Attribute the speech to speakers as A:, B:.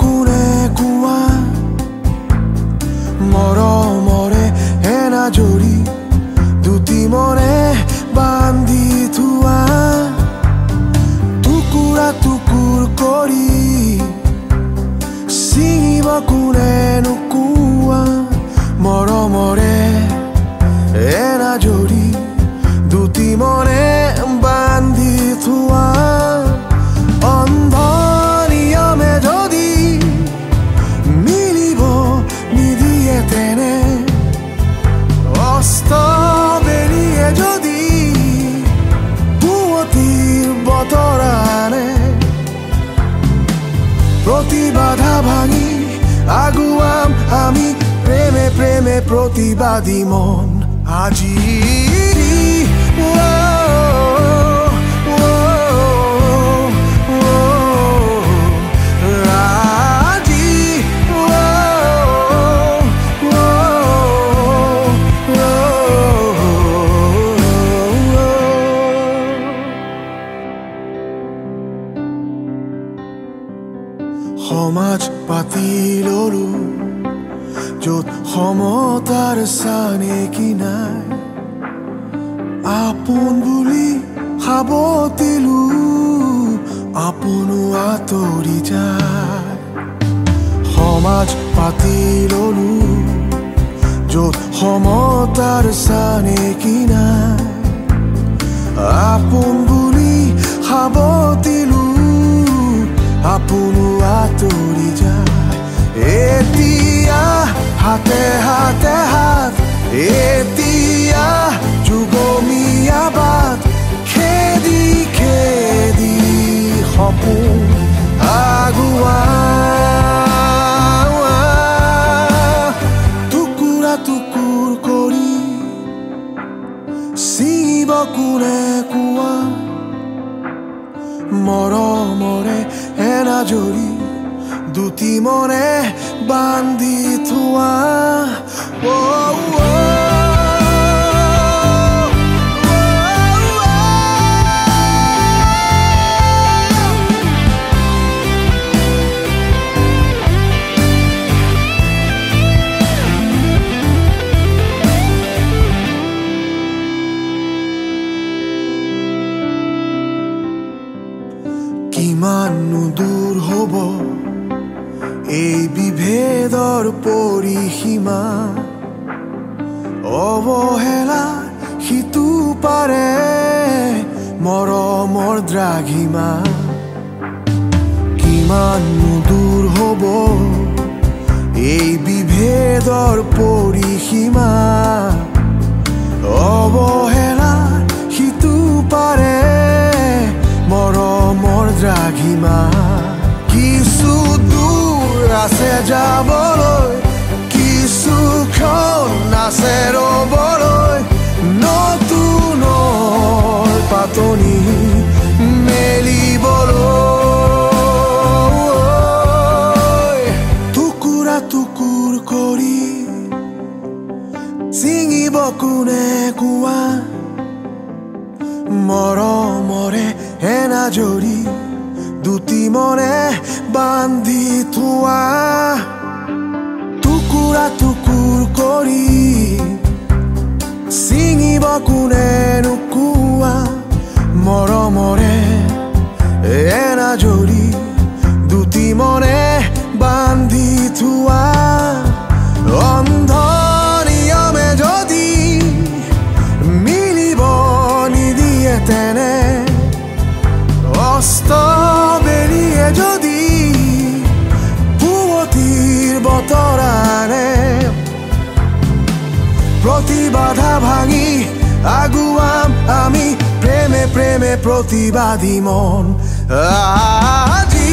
A: কুয়া মৰমৰে হেৰা জৰি দুটি মৰে বাধা ভাঙি আগুয়াম আমি প্রেমে প্রেমে প্রতিবাদী মন। আজি সমাজ পাতি ললো য'ত সমতাৰ চানেকি নাই? আপোন বুলি সাৱতিলো আপোনো আঁতৰি যায়। সমাজ পাতি ললো য'ত সমতাৰ চানেকি নাই? এতিয়া যুগমীয়া বাট খেদি খেদি সপোন আগুৱা টুকুৰা টুকুৰ কৰি চিঙিব কোনে কোৱা মৰমৰে এনাজৰি দুটি মনে বান্ধি থোৱা কিমাননো দূৰ হ'ব? এই বিভেদৰ পৰিসীমা অৱহেলা সিটো পাৰে মৰমৰ দ্ৰাঘিমা কিমাননো দূৰ হ'ব? এই বিভেদৰ পৰিসীমা যাবলৈ কিছু ক্ষণ আছে ৰ'বলৈ নতুনৰ পাতনি মেলিবলৈ টুকুৰা টুকুৰ কৰি ছিঙিব কোনে কোৱা মৰমৰে এনাজৰি দুটি মনে বান্ধি থোৱা কোনে নোকোৱা মৰমৰে এনাজৰি দুটি মনে বান্ধি থোৱা অন্ধ নিয়মে যদি মিলিব নিদিয়ে তেনে অস্ত বেৰিয়ে যদি পুৱতিৰ বতৰ আনে প্ৰতিবাধা ভাঙি আগুৱাম আমি প্রেমে প্রেমে প্রতিবাদী মন। আজি